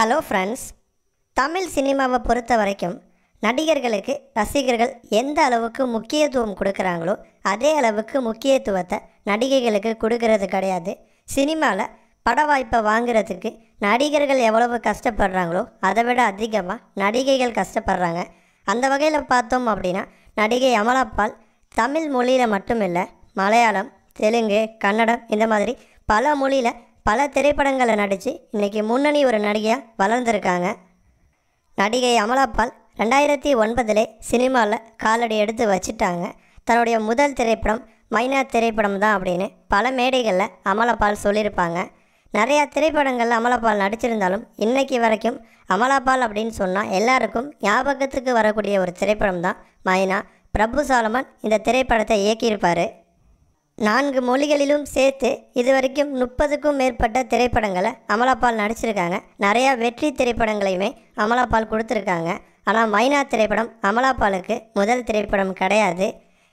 Hello friends Tamil சினிமாவை பொறுத்த வரைக்கும் நடிகர்களுக்கு ரசிகர்கள் எந்த அளவுக்கு முக்கியத்துவம் கொடுக்குறாங்களோ அதே அளவுக்கு முக்கியத்துவத்தை நடிகைகளுக்கு கொடுக்கறது கிடையாது. சினிமாவில் பட வாய்ப்பை வாங்குறதுக்கு நடிகர்கள் எவ்வளவு கஷ்டப்படுறாங்களோ அதை விட அதிகமாக நடிகைகள் கஷ்டப்படுறாங்க. அந்த வகையில் பார்த்தோம் அப்படின்னா நடிகை அமலாப்பால் தமிழ் மொழியில் மட்டும் இல்லை மலையாளம் தெலுங்கு கன்னடம் இந்த மாதிரி பல மொழியில் பல திரைப்படங்களை நடித்து இன்றைக்கி முன்னணி ஒரு நடிகையாக வளர்ந்துருக்காங்க. நடிகை அமலாபால் ரெண்டாயிரத்தி ஒன்பதிலே சினிமாவில் காலடி எடுத்து வச்சிட்டாங்க. தன்னுடைய முதல் திரைப்படம் மைனா திரைப்படம் தான் அப்படின்னு பல மேடைகளில் அமலாபால் சொல்லியிருப்பாங்க. நிறையா திரைப்படங்களில் அமலாபால் நடிச்சிருந்தாலும் இன்றைக்கி வரைக்கும் அமலாபால் அப்படின்னு சொன்னால் எல்லாருக்கும் ஞாபகத்துக்கு வரக்கூடிய ஒரு திரைப்படம் தான் மைனா. பிரபு சாலமன் இந்த திரைப்படத்தை இயக்கியிருப்பார். நான்கு மொழிகளிலும் சேர்த்து இதுவரைக்கும் முப்பதுக்கும் மேற்பட்ட திரைப்படங்களை அமலாபால் நடிச்சிருக்காங்க. நிறையா வெற்றி திரைப்படங்களையுமே அமலாபால் கொடுத்துருக்காங்க. ஆனால் மைனா திரைப்படம் அமலாபாலுக்கு முதல் திரைப்படம் கிடையாது.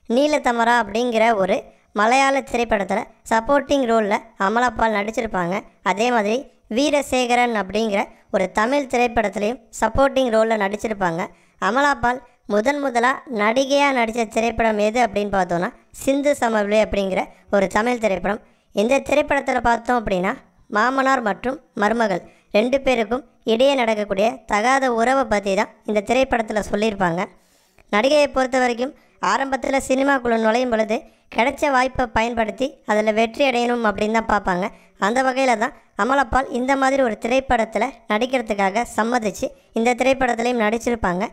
நீலத்தமரா அப்படிங்கிற ஒரு மலையாள திரைப்படத்தில் சப்போர்ட்டிங் ரோலில் அமலாபால் நடிச்சிருப்பாங்க. அதே மாதிரி வீரசேகரன் அப்படிங்கிற ஒரு தமிழ் திரைப்படத்துலேயும் சப்போர்ட்டிங் ரோலில் நடிச்சிருப்பாங்க. அமலாபால் முதன் முதலாக நடிகையாக நடித்த திரைப்படம் எது அப்படின்னு பார்த்தோன்னா சிந்து சமவெளி அப்படிங்கிற ஒரு தமிழ் திரைப்படம். இந்த திரைப்படத்தில் பார்த்தோம் அப்படின்னா மாமனார் மற்றும் மருமகள் ரெண்டு பேருக்கும் இடையே நடக்கக்கூடிய தகாத உறவை பற்றி தான் இந்த திரைப்படத்தில் சொல்லியிருப்பாங்க. நடிகையை பொறுத்த வரைக்கும் ஆரம்பத்தில் சினிமாக்குள்ள நுழையும் பொழுது கிடைச்ச வாய்ப்பை பயன்படுத்தி அதில் வெற்றி அடையணும் அப்படின்னு தான் பார்ப்பாங்க. அந்த வகையில் தான் அமலப்பால் இந்த மாதிரி ஒரு திரைப்படத்தில் நடிக்கிறதுக்காக சம்மதிச்சு இந்த திரைப்படத்துலையும் நடிச்சிருப்பாங்க.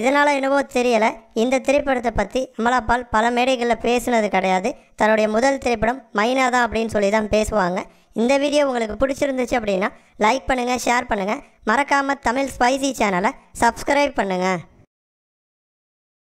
இதனால் என்னவோ தெரியலை. இந்த திரைப்படத்தை பற்றி அமலாபால் பல மேடைகளில் பேசுனது கிடையாது. தன்னுடைய முதல் திரைப்படம் மைனா தான் அப்படின்னு சொல்லி தான் பேசுவாங்க. இந்த வீடியோ உங்களுக்கு பிடிச்சிருந்துச்சு அப்படின்னா லைக் பண்ணுங்கள் ஷேர் பண்ணுங்கள் மறக்காமல் தமிழ் ஸ்பைசி சேனலை சப்ஸ்கிரைப் பண்ணுங்கள்